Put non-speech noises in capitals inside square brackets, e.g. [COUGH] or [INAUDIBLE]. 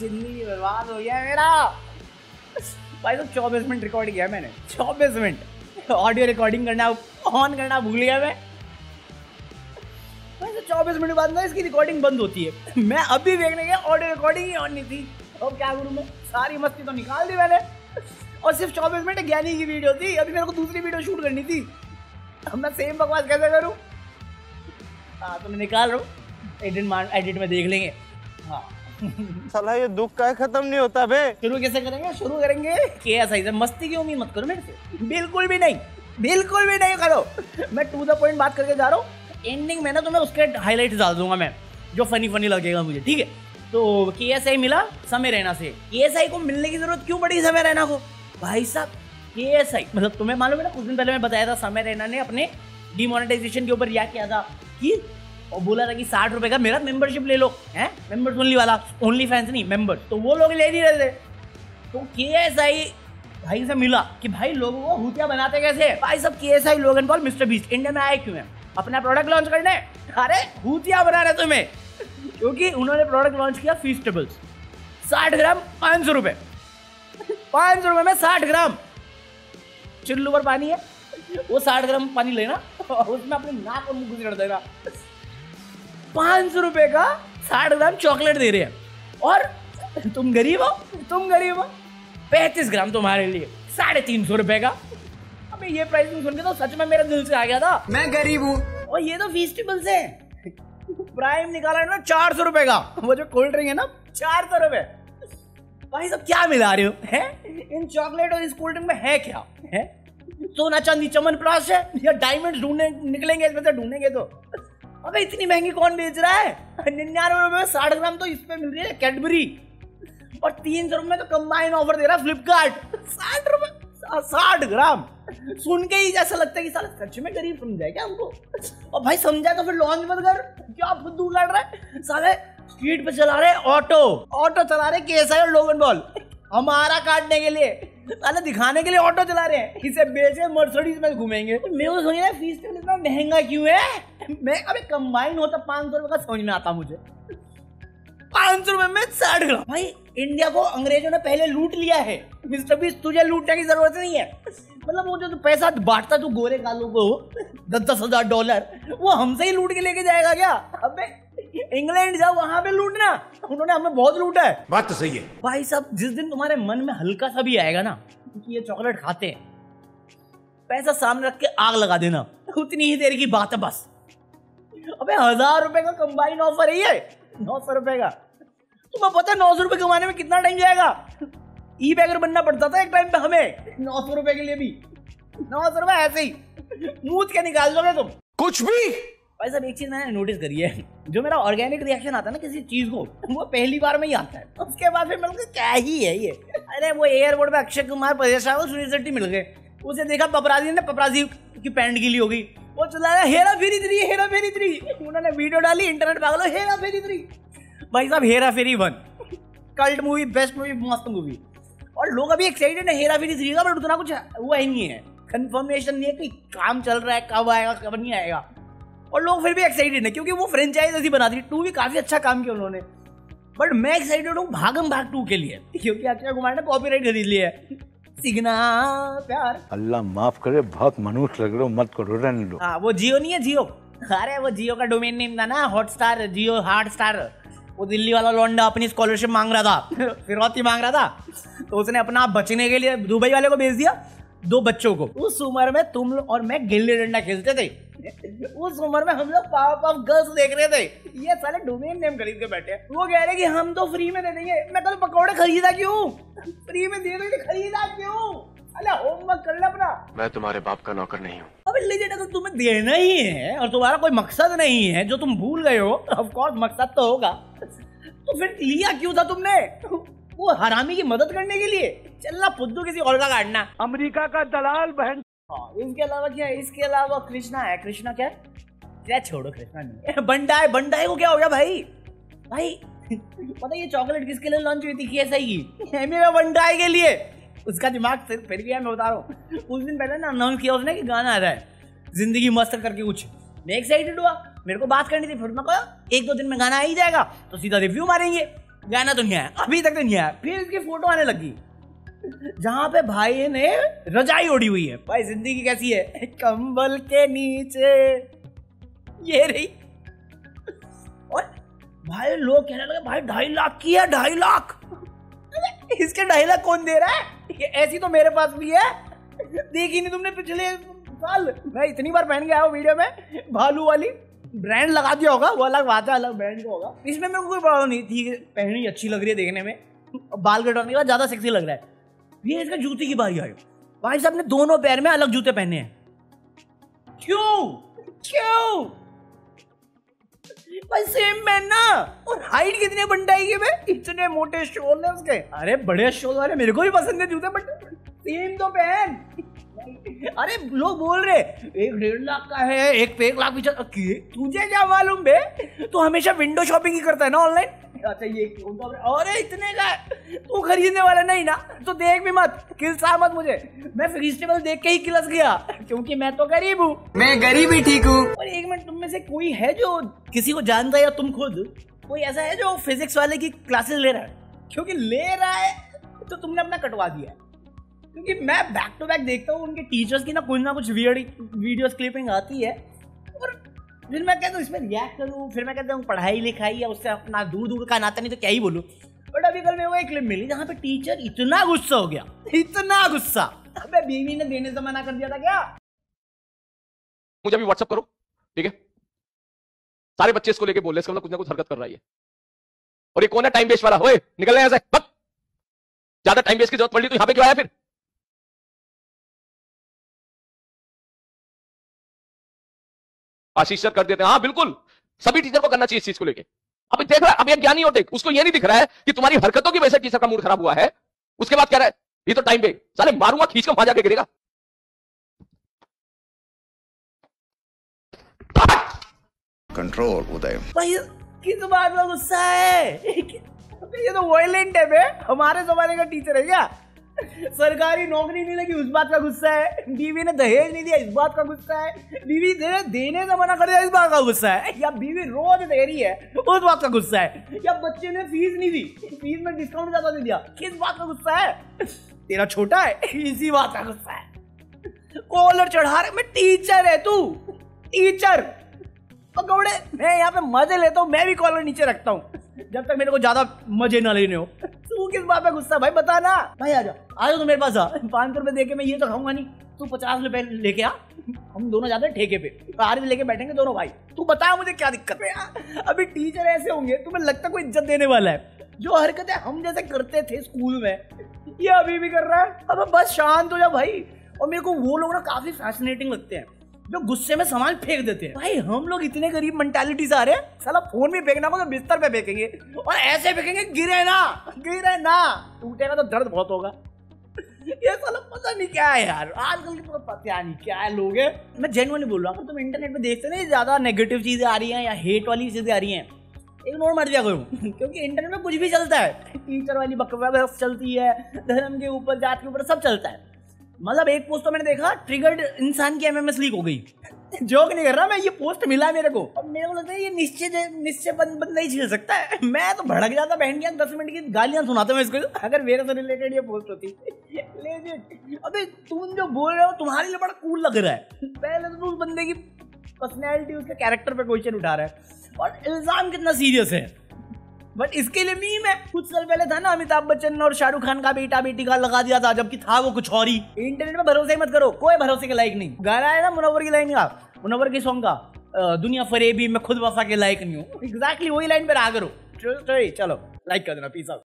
ज़िंदगी बर्बाद हो गया मेरा। भाई तो चौबीस मिनट रिकॉर्ड किया मैंने। चौबीस मिनट। ऑडियो रिकॉर्डिंग करना ऑन करना भूल गया मैं। भाई तो चौबीस मिनट बाद ना इसकी रिकॉर्डिंग बंद होती है। मैं अभी देखने गया ऑडियो रिकॉर्डिंग ही ऑन नहीं थी। अब क्या करूँ मैं? सारी मस्ती तो निकाल दी मैंने। और सिर्फ़ चौबीस मिनट ज्ञानी की वीडियो थी। अभी मेरे को दूसरी वीडियो शूट करनी थी। अब मैं सेम बकवास कैसे करूँ? हाँ तो मैं निकाल रहा हूँ। एडिट मान एडिट में देख लेंगे। हाँ। साला, ये दुख का खत्म नहीं होता बे। शुरू कैसे करेंगे? शुरू करेंगे। के सही से मस्ती की उम्मीद मत करो मेरे से। बिल्कुल भी नहीं, बिल्कुल भी नहीं करो। मैं टू द पॉइंट बात करके जा रहा हूँ। एंडिंग में ना तो मैं उसके हाईलाइट डाल दूँगा मैं, जो फनी फनी लगेगा मुझे, ठीक है? तो के एस आई मिला, समय रैना से। के एस आई को मिलने की ज़रूरत क्यों पड़ी समय रैना को? भाई साहब के एस आई मतलब तुम्हें मालूम है ना, कुछ दिन पहले मैं बताया था, समय रैना ने अपने डिमोनेटाइजेशन के ऊपर रिया किया था कि और बोला था कि साठ रुपए का मेरा मेंबरशिप ले लो, है? मेंबर्स ओनली वाला ओनली फैंस नहीं मेंबर तो वो लोग ले नहीं रहे थे। तो के एस आई भाई से मिला कि भाई लोगों को हुतिया बनाते कैसे? भाई सब K S I Paul Mister Beast India में आए क्यों हैं? अपना प्रोडक्ट लॉन्च करने? अरे, हुतिया बना रहे तुम्हें। क्योंकि उन्होंने प्रोडक्ट लॉन्च किया फीस्टेबल्स साठ ग्राम, पाँच सौ रुपए। पाँच सौ रुपये में साठ ग्राम। चिल्लू पर पानी है। वो साठ ग्राम पानी लेना उसमें अपने नाक और मुँह गुजर देना। पाँच सौ रुपए का साठ ग्राम चॉकलेट दे रहे हैं। और तुम गरीब हो तुम गरीब हो। पैंतीस ग्राम तुम्हारे लिए साढ़े तीन सौ रुपए का। अबे ये प्राइसिंग सुन के तो सच में मेरे दिल से आ गया था। मैं गरीब हूँ। और ये तो फीस्टिबल से प्राइम निकाला है ना चार सौ रुपए का। वो जो कोल्ड ड्रिंक है ना चार सौ रुपए। भाई सब क्या मिला रहे हो हैं? इन चॉकलेट और इस कोल्ड ड्रिंक में है क्या है? सोना चांदी चमन प्राश है या डायमंड ढूँढने निकलेंगे इसमें से ढूंढेंगे तो। अबे, इतनी महँगी कौन बेच रहा है? निन्यानवे रुपए में साठ ग्राम तो इस पे मिल रही है कैडबरी और तीन सौ रुपए तो कंबाइन ऑफ़र दे रहा है फ्लिपकार्ट साठ रुपए साठ ग्राम। सुन के ही जैसा लगता है कि साला सच में गरीब समझा है क्या हमको? और भाई, समझा तो फिर लॉन्च मत कर। क्या फुद्दू लड़ रहा है? साले स्ट्रीट पे चला रहे ऑटो ऑटो चला रहे केस और लोगन बॉल हमारा काटने के लिए। साले दिखाने के लिए ऑटो चला रहे हैं। इसे बेचे मर्सिडीज में घूमेंगे। मेरे को समझ रहा फ़ीस इतना महँगा क्यों है? मैं अबे कंबाइन होता पाँच सौ रुपए का समझ में आता मुझे। पाँच सौ रुपए में साठ ग्राम। भाई इंडिया को अंग्रेज़ों ने पहले लूट लिया है। मिस्टर बीस तुझे लूटने की ज़रूरत नहीं है। मतलब वो जो तू पैसा बांटता तू गोरे कालों को दस दस हज़ार डॉलर वो हमसे ही लूट के लेके जाएगा क्या? अबे इंग्लैंड जाओ वहाँ पे लूटना। उन्होंने हमें बहुत लूटा है। बात तो सही है। भाई साहब जिस दिन तुम्हारे मन में हल्का सा भी आएगा ना कि ये चॉकलेट खाते हैं पैसा सामने रख के आग लगा देना। उतनी ही देर की बात है बस। अबे हज़ार रुपए का कंबाइन ऑफ़र है ये। नौ सौ रुपए का। तुम्हें पता है नौ सौ रुपए कमाने में कितना टाइम जाएगा? ई बैगर बनना पड़ता था एक टाइम पे हमें नौ सौ रुपए के लिए भी। नौ सौ रुपए ऐसे ही। मूत के निकाल दोगे तुम। कुछ भी। भाई साहब, एक चीज़ मैंने नोटिस करी है, जो मेरा ऑर्गेनिक रिएक्शन आता है ना किसी चीज़ को, वो पहली बार में ही आता है। उसके बाद फिर को क्या ही है ये? अरे, वो एयरपोर्ट पे अक्षय कुमार, परेश रावल, सुनील शेट्टी मिल गए। उसे देखा, पपराजी ने, पपराजी की पैंट गीली हो गई। वो चला रहा हेरा फेरी थ्री हेरा फेरी थ्री उन्होंने वीडियो डाली इंटरनेट पागलो हेरा फेरी थ्री भाई साहब, Hera Pheri one. Cult movie best movie मस्त मूवी और लोग अभी एक्साइटेड है, हेरा फेरी थ्री का बट उतना कुछ हुआ ही नहीं है। कंफर्मेशन नहीं है कि काम चल रहा है, कब आएगा, कब नहीं आएगा। और लोग फिर भी एक्साइटेड है क्योंकि वो फ्रेंचाइज ऐसी बना दी टू भी काफ़ी अच्छा काम किया उन्होंने। बट मैं एक्साइटेड हूँ भागम भाग टू के लिए [LAUGHS] क्योंकि अक्षय कुमार ने कॉपीराइट खरीद लिया है। सिगना प्यार। अल्लाह माफ़ करे बहुत मनुष्य लग रहे हो मत करो रहने दो। हाँ वो जियो नहीं है जियो। अरे वो जियो का डोमेन नेम था ना Hotstar Jio Hotstar वो दिल्ली वाला लौंडा अपनी स्कॉलरशिप मांग रहा था [LAUGHS] फिरौती मांग रहा था। तो उसने अपना आप बचने के लिए दुबई वाले को भेज दिया दो बच्चों को। उस उम्र में तुम और मैं गिल्ली डंडा खेलते थे। उस उम्र में हम लोग पावर ऑफ़ गर्ल्स देख रहे थे। ये साले डोमेन नेम खरीद के बैठे हैं। वो कह रहे कि हम तो फ्री में दे देंगे। मैं कल पकौड़े खरीदा क्यों? फ्री में दे देंगे खरीदा क्यों? अरे होमवर्क कर ले अपना। मैं तुम्हारे बाप का नौकर नहीं हूँ। अबे लेजेंड अगर तुम्हें देना ही है और तुम्हारा कोई मकसद नहीं है। जो तुम भूल गए हो ऑफ़ कोर्स मकसद तो होगा। तो फिर लिया क्यों था तुमने? वो हरामी की मदद करने के लिए। चलना फुद्दू किसी और का काटना। अमेरिका का दलाल बहन हाँ, इसके अलावा क्या है? इसके अलावा कृष्णा है। कृष्णा क्या क्या छोड़ो कृष्णा नहीं है। [LAUGHS] बंडाई बंडाई को क्या हो गया भाई? भाई पता ये चॉकलेट किसके लिए लॉन्च हुई थी? कैसे ही [LAUGHS] मेरा बंडाई के लिए। उसका दिमाग फिर फिर गया मैं बता रहा हूँ। उस दिन पहले ना अनाउंस किया उसने कि गाना आ रहा है। ज़िंदगी मस्त करके कुछ। मैं एक्साइटेड हुआ। मेरे को बात करनी थी। फिर मैं कहा एक दो दिन में गाना आ ही जाएगा तो सीधा रिव्यू मारेंगे। गाना तो नहीं आया। अभी तक तो नहीं आया। फिर इसकी फ़ोटो आने लगी। जहाँ पे भाई ने रजाई ओढ़ी हुई है। भाई, ज़िंदगी कैसी है? कंबल के नीचे। ये रही। और भाई, लोग कहने लगे, भाई, ढाई लाख की है, ढाई लाख। इसके ढाई लाख कौन दे रहा है? ऐसी तो मेरे पास भी है। देखी नहीं तुमने पिछले साल? मैं इतनी बार पहन आया हूँ वीडियो में। भालू वाली ब्रांड लगा दिया होगा। वो अलग बात है, अलग ब्रांड का होगा। इसमें मेरे को कोई प्रॉब्लम नहीं थी। पहनी, अच्छी लग रही है देखने में। बाल कटवाने के बाद ज़्यादा सेक्सी लग रहा है। ये इसका जूते की बारी आई भाई साहब ने दोनों पैर में अलग जूते पहने हैं। क्यों? क्यों? भाई सेम पहनना और हाइट कितने की भाई? इतने मोटे शोल है उसके। अरे, बड़े शोल वाले, मेरे को भी पसंद है जूते बट सेम तो पहन अरे, लोग बोल रहे, एक डेढ़ लाख का है, एक पे एक लाख तुझे क्या मालूम बे? तू हमेशा विंडो शॉपिंग ही करता है ना ऑनलाइन अच्छा ये सा अरे इतने का तू खरीदने वाला नहीं ना तो देख भी मत किलसा मत मुझे। मैं वेजिटेबल देख के ही किलस गया क्योंकि मैं तो गरीब हूँ। मैं गरीब ही ठीक हूँ। और एक मिनट तुम में से कोई है जो किसी को जानता है या तुम खुद? कोई ऐसा है जो फिजिक्स वाले की क्लासेस ले रहा है? क्योंकि ले रहा है तो तुमने अपना कटवा दिया। है क्योंकि मैं बैक टू बैक देखता हूँ उनके टीचर्स की ना कुछ ना कुछ वीडियोस क्लिपिंग आती है। फिर मैं कहता हूँ, इसमें रिएक्ट करूँ फिर मैं कहता हूँ, पढ़ाई लिखाई या उससे अपना दूर दूर का नाता नहीं तो क्या ही बोलूँ। बट अभी कल मेरे को एक क्लिप मिली जहाँ पे टीचर इतना गुस्सा हो गया, इतना गुस्सा। अबे बीवी ने देने से मना कर दिया था क्या? मुझे अभी व्हाट्सअप करो, ठीक है? सारे बच्चे इसको लेके बोल रहे इसका मतलब कुछ ना कुछ हरकत कर रहा है और ये कौन है? टाइम वेस्ट वाला। ओए, निकल रहे हैं ऐसे ज़्यादा टाइम वेस्ट की ज़रूरत पड़ तो यहाँ पे क्यों आया फिर? आशीष सर कर देते हैं। हाँ बिल्कुल। सभी टीचर को करना चाहिए इस चीज़ को लेके। अब देख रहा है अब ये ज्ञानी और देख उसको ये नहीं दिख रहा है कि तुम्हारी हरकतों की वजह से टीचर का मूड खराब हुआ है। उसके बाद कह रहा है? ये तो टाइम पे। साले मारूँगा खींच कर वहाँ जाके गिरेगा। कंट्रोल उदय। किस बात का गुस्सा है? [LAUGHS] ये तो वायलेंट है बे। हमारे जमाने का टीचर है क्या? सरकारी नौकरी नहीं लगी, उस बात का गुस्सा है। बीवी ने दहेज नहीं दिया, इस बात का गुस्सा है। बीवी दे, देने से मना कर दिया, इस बात का गुस्सा है। या बीवी रोज दे रही है, उस बात का गुस्सा है। या बच्चे ने फ़ीस नहीं दी, फ़ीस में डिस्काउंट ज़्यादा दे दिया, किस बात का गुस्सा है? तेरा छोटा है, इसी बात का गुस्सा है। कॉलर चढ़ा रहे, मैं टीचर है तू टीचर पकौड़े मैं यहाँ पे मज़े लेता हूँ, मैं भी कॉलर नीचे रखता हूँ, जब तक मेरे को ज़्यादा मज़े ना लेने हो। किस बात पे गुस्सा भाई बता ना भाई आ जा आ जाओ तू मेरे पास। आ पाँच सौ रुपए दे के मैं ये तो खाऊँगा नहीं। तू पचास रुपए लेके आ। हम दोनों जाते हैं ठेके पे। कार भी लेके बैठेंगे दोनों भाई। तू बता मुझे क्या दिक्कत है यार? अभी टीचर ऐसे होंगे, तुम्हें लगता कोई इज़्ज़त देने वाला है। जो हरकतें हम जैसे करते थे स्कूल में, ये अभी भी कर रहा है। अब बस शांत हो जा भाई। और मेरे को वो लोग ना काफ़ी फैसिनेटिंग लगते हैं। जो गुस्से में सामान फेंक देते हैं। भाई, हम लोग इतने गरीब मेंटालिटी से आ रहे हैं। साला फ़ोन भी फेंकना हो तो बिस्तर पे फेंकेंगे। और ऐसे फेंकेंगे, गिरे ना गिरे ना। टूटेगा तो दर्द बहुत होगा। [LAUGHS] ये साला पता नहीं क्या है यार। आजकल की तो पता नहीं क्या है लोग हैं। मैं जेनुअली बोल रहा हूँ तुम इंटरनेट पे देखते नहीं ज़्यादा नेगेटिव चीज़ें आ रही हैं या हेट वाली चीज़ें आ रही हैं इग्नोर मर दिया करूँ [LAUGHS] क्योंकि इंटरनेट में कुछ भी चलता है। [LAUGHS] टीचर वाली बकवास चलती है, धर्म के ऊपर, जात के ऊपर सब चलता है। मतलब एक पोस्ट तो मैंने देखा ट्रिगर्ड इंसान की एमएमएस लीक हो गई। जोक नहीं कर रहा, मैं ये पोस्ट मिला मेरे को। अब मेरे को लगता है ये निश्चय निश्चय बंद बंद नहीं झेल सकता है। [LAUGHS] मैं तो भड़क जाता, बहन गया दस मिनट की गालियाँ सुनाता मैं इसको। अगर मेरे से रिलेटेड ये पोस्ट होती। [LAUGHS] Legit. अबे, तुम जो बोल रहे हो, तुम्हारे लिए बड़ा कूल लग रहा है। पहले तो उस बंदे की पर्सनैलिटी उसके कैरेक्टर पर क्वेश्चन उठा रहा है। और इल्ज़ाम कितना सीरियस है? बट इसके लिए मीम है कुछ साल पहले था ना अमिताभ बच्चन और शाहरुख खान का बेटा बेटी का लगा दिया था, जबकि था वो कुछ और ही। इंटरनेट में भरोसे ही मत करो, कोई भरोसे के लाइक नहीं। गाना है ना मुनवर की लाइन का मुनवर की सॉन्ग का दुनिया फरेबी, मैं खुद वफा के लाइक नहीं हूँ। एग्जैक्टली वही लाइन पर आ करो। चलो लाइक कर देना पीस